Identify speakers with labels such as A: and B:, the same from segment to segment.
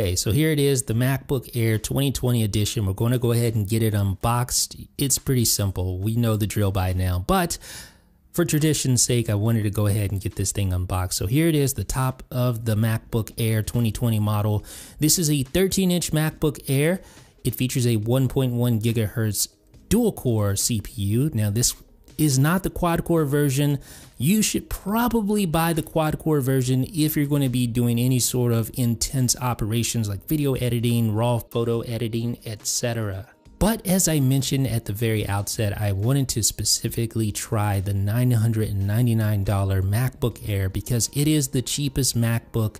A: Okay, so here it is, the MacBook Air 2020 edition. We're going to go ahead and get it unboxed. It's pretty simple. We know the drill by now, but for tradition's sake, I wanted to go ahead and get this thing unboxed. So here it is, the top of the MacBook Air 2020 model. This is a 13-inch MacBook Air. It features a 1.1 gigahertz dual-core CPU. Now this is not the quad core version. You should probably buy the quad core version if you're going to be doing any sort of intense operations like video editing, raw photo editing, etc. But as I mentioned at the very outset, I wanted to specifically try the $999 MacBook Air because it is the cheapest MacBook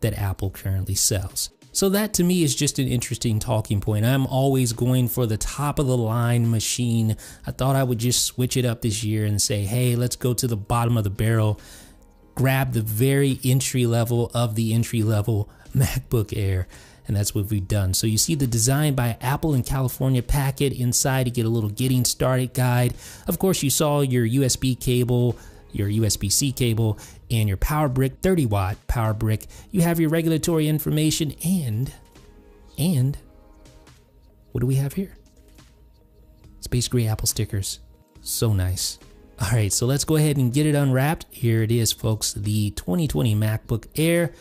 A: that Apple currently sells. So that to me is just an interesting talking point. I'm always going for the top of the line machine. I thought I would just switch it up this year and say, hey, let's go to the bottom of the barrel, grab the very entry level of the entry level MacBook Air. And that's what we've done. So you see the design by Apple in California packet inside. You get a little getting started guide. Of course, you saw your USB cable, your USB-C cable, and your power brick 30 watt power brick. You have your regulatory information and, and, what do we have here? Space Gray Apple stickers. So nice. All right, so let's go ahead and get it unwrapped. Here it is, folks, the 2020 MacBook Air.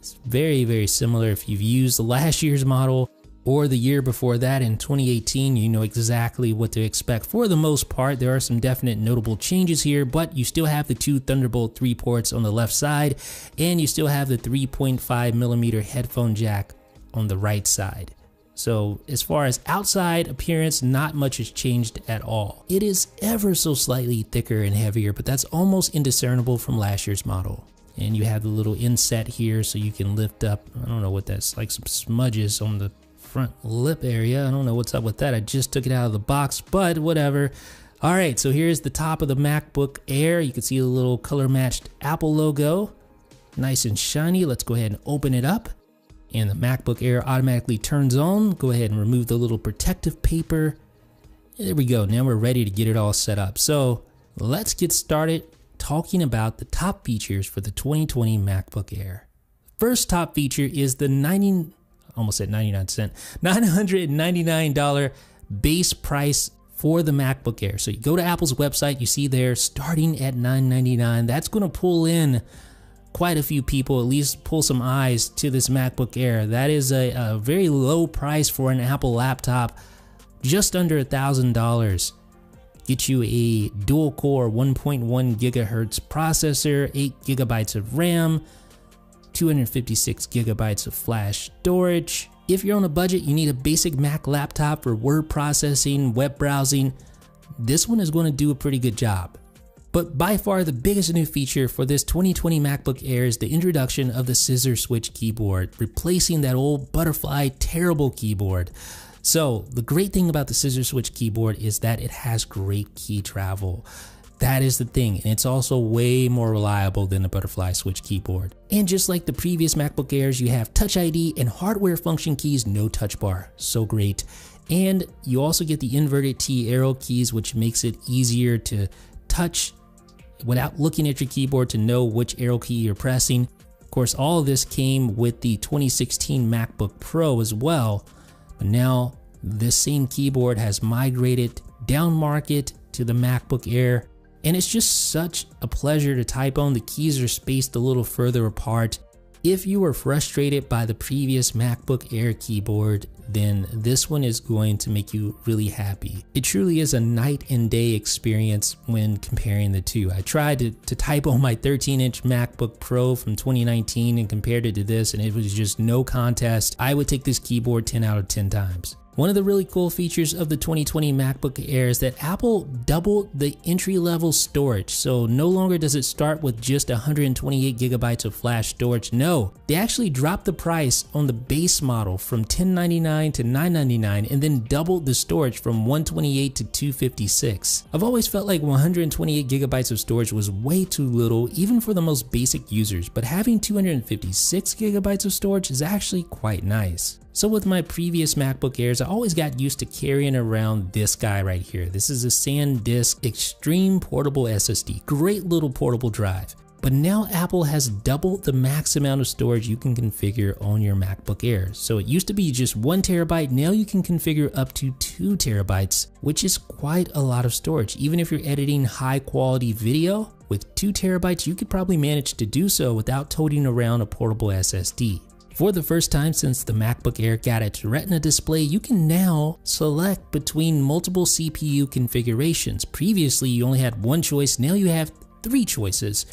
A: It's very, very similar if you've used the last year's model or the year before that in 2018, you know exactly what to expect. For the most part, there are some definite notable changes here, but you still have the two Thunderbolt 3 ports on the left side, and you still have the 3.5 millimeter headphone jack on the right side. So as far as outside appearance, not much has changed at all. It is ever so slightly thicker and heavier, but that's almost indiscernible from last year's model. And you have the little inset here so you can lift up, I don't know what that's like, some smudges on the front lip area. I don't know what's up with that. I just took it out of the box, but whatever. All right, so here's the top of the MacBook Air. You can see the little color matched Apple logo. Nice and shiny. Let's go ahead and open it up. And the MacBook Air automatically turns on. Go ahead and remove the little protective paper. There we go. Now we're ready to get it all set up. So let's get started talking about the top features for the 2020 MacBook Air. First top feature is the 90, almost at 99 cent, $999 base price for the MacBook Air. So you go to Apple's website, you see there starting at 999. That's going to pull in quite a few people, at least pull some eyes to this MacBook Air. That is a, a very low price for an Apple laptop, just under a thousand dollars. Get you a dual core 1.1 gigahertz processor, 8 gigabytes of RAM, 256 gigabytes of flash storage. If you're on a budget, you need a basic Mac laptop for word processing, web browsing. This one is going to do a pretty good job. But by far the biggest new feature for this 2020 MacBook Air is the introduction of the scissor switch keyboard, replacing that old butterfly terrible keyboard. So the great thing about the scissor switch keyboard is that it has great key travel. That is the thing, and it's also way more reliable than the butterfly switch keyboard. And just like the previous MacBook Airs, you have Touch ID and hardware function keys, no touch bar. So great. And you also get the inverted T arrow keys, which makes it easier to touch without looking at your keyboard to know which arrow key you're pressing. Of course, all of this came with the 2016 MacBook Pro as well. But now this same keyboard has migrated down market to the MacBook Air and it's just such a pleasure to type on. The keys are spaced a little further apart. If you were frustrated by the previous MacBook Air keyboard, then this one is going to make you really happy. It truly is a night and day experience when comparing the two. I tried to, to type on my 13 inch MacBook Pro from 2019 and compared it to this and it was just no contest. I would take this keyboard 10 out of 10 times. One of the really cool features of the 2020 MacBook Air is that Apple doubled the entry level storage. So no longer does it start with just 128 gigabytes of flash storage. No, they actually dropped the price on the base model from 1099 to 999 and then doubled the storage from 128 to 256. I've always felt like 128 gigabytes of storage was way too little even for the most basic users, but having 256 gigabytes of storage is actually quite nice. So with my previous MacBook Airs, I always got used to carrying around this guy right here. This is a SanDisk Extreme Portable SSD. Great little portable drive. But now Apple has doubled the max amount of storage you can configure on your MacBook Air. So it used to be just one terabyte, now you can configure up to two terabytes, which is quite a lot of storage. Even if you're editing high quality video, with two terabytes, you could probably manage to do so without toting around a portable SSD. For the first time since the MacBook Air got its Retina display, you can now select between multiple CPU configurations. Previously, you only had one choice, now you have three choices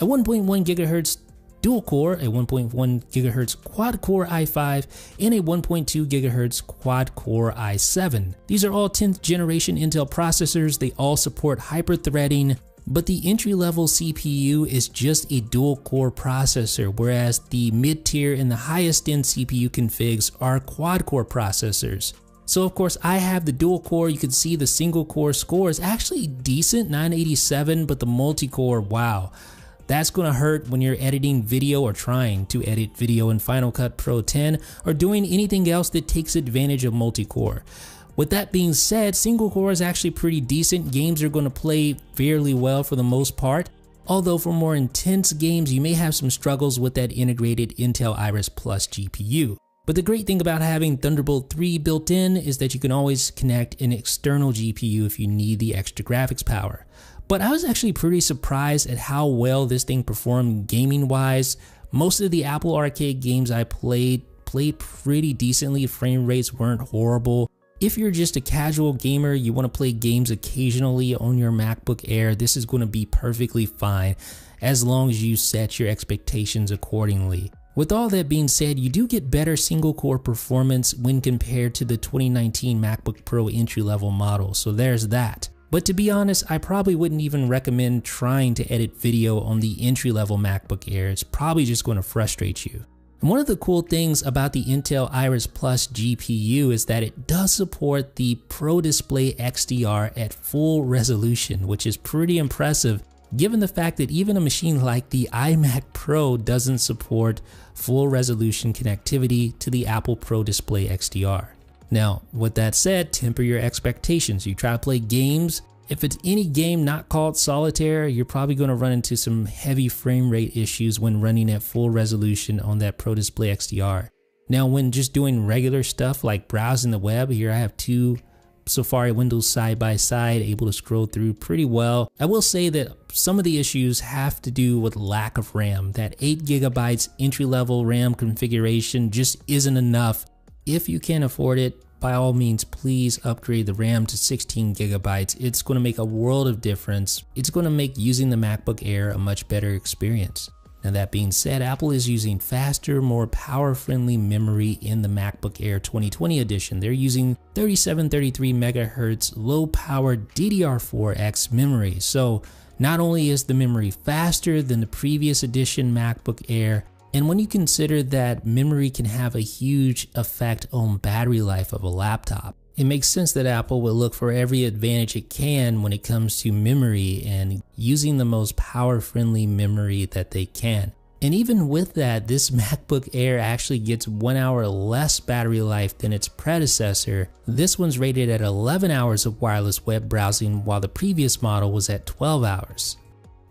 A: a 1.1 gigahertz dual core, a 1.1 gigahertz quad core i5, and a 1.2 gigahertz quad core i7. These are all 10th generation Intel processors. They all support hyper-threading, but the entry-level CPU is just a dual core processor, whereas the mid-tier and the highest end CPU configs are quad core processors. So of course I have the dual core, you can see the single core score is actually decent, 987, but the multi-core, wow. That's going to hurt when you're editing video or trying to edit video in Final Cut Pro 10 or doing anything else that takes advantage of multi-core. With that being said, single core is actually pretty decent. Games are going to play fairly well for the most part. Although for more intense games, you may have some struggles with that integrated Intel Iris Plus GPU. But the great thing about having Thunderbolt 3 built in is that you can always connect an external GPU if you need the extra graphics power. But I was actually pretty surprised at how well this thing performed gaming wise. Most of the Apple Arcade games I played played pretty decently, frame rates weren't horrible. If you're just a casual gamer, you want to play games occasionally on your MacBook Air, this is going to be perfectly fine as long as you set your expectations accordingly. With all that being said, you do get better single core performance when compared to the 2019 MacBook Pro entry level model, so there's that. But to be honest, I probably wouldn't even recommend trying to edit video on the entry level MacBook Air. It's probably just going to frustrate you. And one of the cool things about the Intel Iris Plus GPU is that it does support the Pro Display XDR at full resolution, which is pretty impressive given the fact that even a machine like the iMac Pro doesn't support full resolution connectivity to the Apple Pro Display XDR. Now, with that said, temper your expectations. You try to play games. If it's any game not called solitaire, you're probably going to run into some heavy frame rate issues when running at full resolution on that Pro Display XDR. Now, when just doing regular stuff like browsing the web, here I have two Safari windows side by side, able to scroll through pretty well. I will say that some of the issues have to do with lack of RAM. That 8 gigabytes entry level RAM configuration just isn't enough if you can't afford it, by all means, please upgrade the RAM to 16 gigabytes. It's going to make a world of difference. It's going to make using the MacBook Air a much better experience. Now that being said, Apple is using faster, more power-friendly memory in the MacBook Air 2020 edition. They're using 3733 megahertz low-power DDR4X memory. So not only is the memory faster than the previous edition MacBook Air, and when you consider that memory can have a huge effect on battery life of a laptop, it makes sense that Apple will look for every advantage it can when it comes to memory and using the most power friendly memory that they can. And even with that, this MacBook Air actually gets one hour less battery life than its predecessor. This one's rated at 11 hours of wireless web browsing while the previous model was at 12 hours.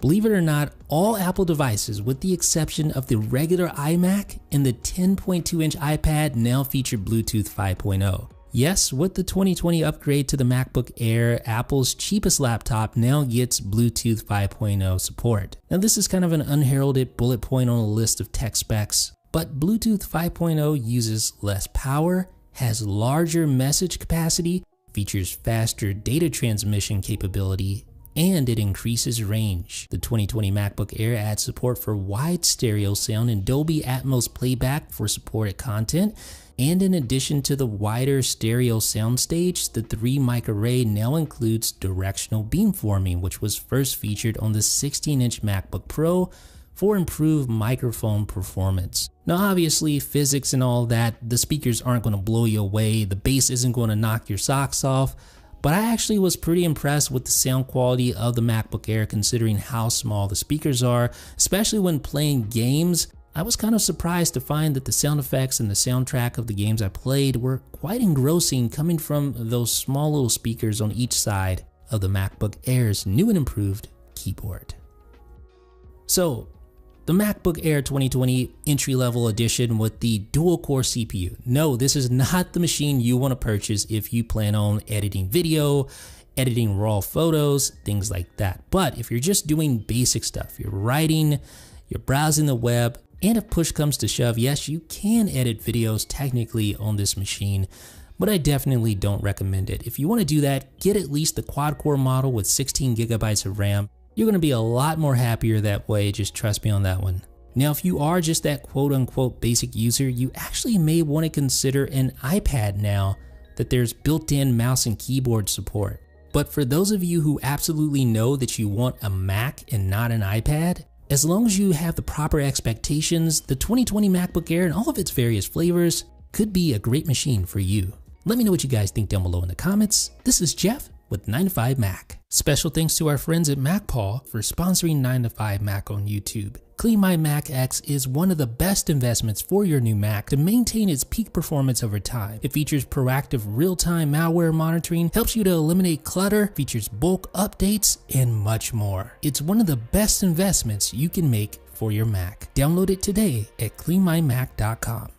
A: Believe it or not, all Apple devices, with the exception of the regular iMac and the 10.2 inch iPad, now feature Bluetooth 5.0. Yes, with the 2020 upgrade to the MacBook Air, Apple's cheapest laptop now gets Bluetooth 5.0 support. Now, this is kind of an unheralded bullet point on a list of tech specs, but Bluetooth 5.0 uses less power, has larger message capacity, features faster data transmission capability, and it increases range. The 2020 MacBook Air adds support for wide stereo sound and Dolby Atmos playback for supported content. And in addition to the wider stereo soundstage, the 3 mic array now includes directional beamforming, which was first featured on the 16 inch MacBook Pro for improved microphone performance. Now obviously physics and all that, the speakers aren't going to blow you away, the bass isn't going to knock your socks off, but I actually was pretty impressed with the sound quality of the MacBook Air considering how small the speakers are, especially when playing games. I was kind of surprised to find that the sound effects and the soundtrack of the games I played were quite engrossing coming from those small little speakers on each side of the MacBook Air's new and improved keyboard. So the MacBook Air 2020 entry level edition with the dual core CPU. No, this is not the machine you want to purchase if you plan on editing video, editing raw photos, things like that. But if you're just doing basic stuff, you're writing, you're browsing the web, and if push comes to shove, yes, you can edit videos technically on this machine, but I definitely don't recommend it. If you want to do that, get at least the quad core model with 16 gigabytes of RAM. You're going to be a lot more happier that way, just trust me on that one. Now, if you are just that quote unquote basic user, you actually may want to consider an iPad now that there's built-in mouse and keyboard support. But for those of you who absolutely know that you want a Mac and not an iPad, as long as you have the proper expectations, the 2020 MacBook Air and all of its various flavors could be a great machine for you. Let me know what you guys think down below in the comments. This is Jeff with 9 to 5 Mac. Special thanks to our friends at MacPaw for sponsoring 9 to 5 Mac on YouTube. CleanMyMac X is one of the best investments for your new Mac to maintain its peak performance over time. It features proactive real-time malware monitoring, helps you to eliminate clutter, features bulk updates, and much more. It's one of the best investments you can make for your Mac. Download it today at cleanmymac.com.